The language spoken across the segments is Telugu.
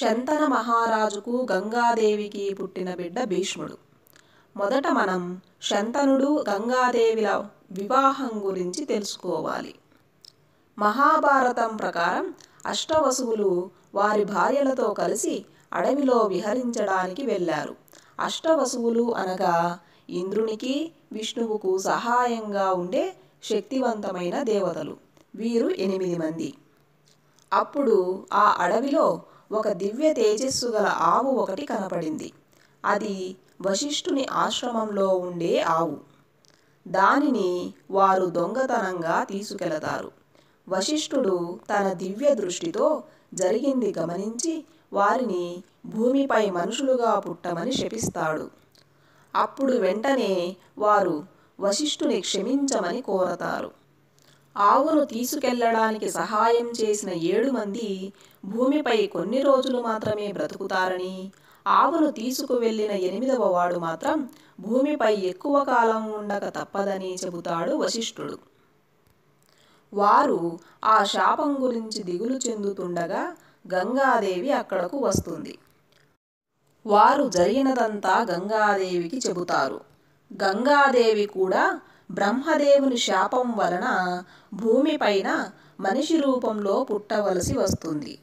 శంతన మహారాజుకు గంగాదేవికి పుట్టిన బిడ్డ భీష్ముడు. మొదట మనం శంతనుడు గంగాదేవిల వివాహం గురించి తెలుసుకోవాలి. మహాభారతం ప్రకారం అష్టవసువులు వారి భార్యలతో కలిసి అడవిలో విహరించడానికి వెళ్ళారు. అష్టవసువులు అనగా ఇంద్రునికి విష్ణువుకు సహాయంగా ఉండే శక్తివంతమైన దేవతలు. వీరు ఎనిమిది మంది. అప్పుడు ఆ అడవిలో ఒక దివ్య తేజస్సు గల ఆవు ఒకటి కనపడింది. అది వశిష్ఠుని ఆశ్రమంలో ఉండే ఆవు. దానిని వారు దొంగతనంగా తీసుకెళతారు. వశిష్ఠుడు తన దివ్య దృష్టితో జరిగింది గమనించి వారిని భూమిపై మనుషులుగా పుట్టమని శపిస్తాడు. అప్పుడు వెంటనే వారు వశిష్ఠుని క్షమించమని కోరతారు. ఆవును తీసుకెళ్ళడానికి సహాయం చేసిన ఏడు మంది భూమిపై కొన్ని రోజులు మాత్రమే బ్రతుకుతారని ఆవును తీసుకువెళ్ళిన ఎనిమిదవ వాడు మాత్రం భూమిపై ఎక్కువ కాలం ఉండక తప్పదని చెబుతాడు వశిష్ఠుడు. వారు ఆ శాపం గురించి దిగులు చెందుతుండగా గంగాదేవి అక్కడకు వస్తుంది. వారు జరిగినదంతా గంగాదేవికి చెబుతారు. గంగాదేవి కూడా బ్రహ్మదేవుని శాపం వలన భూమిపైన మనిషి రూపంలో పుట్టవలసి వస్తుంది.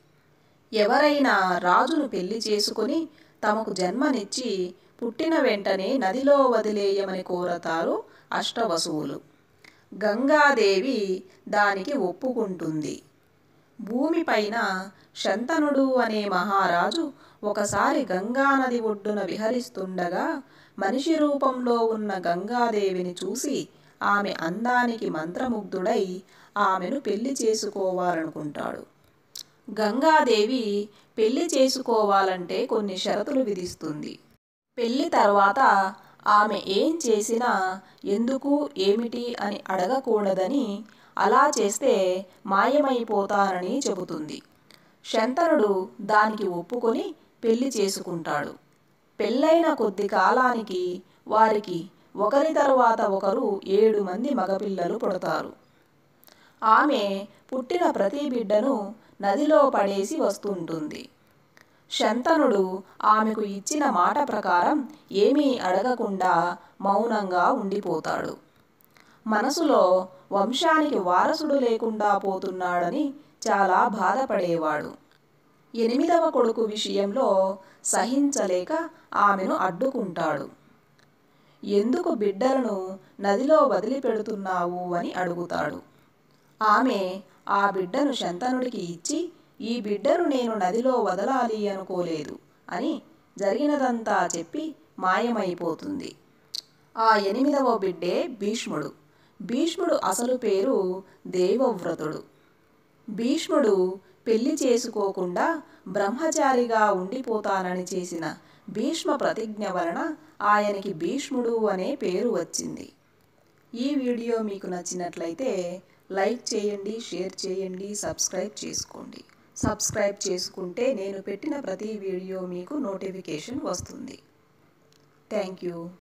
ఎవరైనా రాజును పెళ్ళి చేసుకుని తమకు జన్మనిచ్చి పుట్టిన వెంటనే నదిలో వదిలేయమని కోరతారు అష్టవసువులు. గంగాదేవి దానికి ఒప్పుకుంటుంది. భూమిపైన శంతనుడు అనే మహారాజు ఒకసారి గంగానది ఒడ్డున విహరిస్తుండగా మనిషి రూపంలో ఉన్న గంగాదేవిని చూసి ఆమె అందానికి మంత్రముగ్ధుడై ఆమెను పెళ్ళి చేసుకోవాలనుకుంటాడు. గంగాదేవి పెళ్ళి చేసుకోవాలంటే కొన్ని షరతులు విధిస్తుంది. పెళ్ళి తర్వాత ఆమె ఏం చేసినా ఎందుకు ఏమిటి అని అడగకూడదని అలా చేస్తే మాయమైపోతానని చెబుతుంది. శంతనుడు దానికి ఒప్పుకొని పెళ్ళి చేసుకుంటాడు. పెళ్ళైన కొద్ది కాలానికి వారికి ఒకరి తరువాత ఒకరు ఏడు మంది మగపిల్లలు పుడతారు. ఆమె పుట్టిన ప్రతి బిడ్డను నదిలో పడేసి వస్తుంటుంది. శంతనుడు ఆమెకు ఇచ్చిన మాట ప్రకారం ఏమీ అడగకుండా మౌనంగా ఉండిపోతాడు. మనసులో వంశానికి వారసుడు లేకుండా పోతున్నాడని చాలా బాధపడేవాడు. ఎనిమిదవ కొడుకు విషయంలో సహించలేక ఆమెను అడ్డుకుంటాడు. ఎందుకు బిడ్డలను నదిలో వదిలిపెడుతున్నావు? అని అడుగుతాడు. ఆమె ఆ బిడ్డను శంతనుడికి ఇచ్చి ఈ బిడ్డను నేను నదిలో వదలాలి అనుకోలేదు అని జరిగినదంతా చెప్పి మాయమైపోతుంది. ఆ ఎనిమిదవ బిడ్డే భీష్ముడు. భీష్ముడు అసలు పేరు దేవవ్రతుడు. భీష్ముడు పెళ్ళి చేసుకోకుండా బ్రహ్మచారిగా ఉండిపోతానని చేసిన భీష్మ ప్రతిజ్ఞ వలన ఆయనకి భీష్ముడు అనే పేరు వచ్చింది. ఈ వీడియో మీకు నచ్చినట్లయితే లైక్ చేయండి షేర్ చేయండి సబ్స్క్రైబ్ చేసుకోండి. సబ్స్క్రైబ్ చేసుకుంటే నేను పెట్టిన ప్రతి వీడియో మీకు నోటిఫికేషన్ వస్తుంది. Thank you.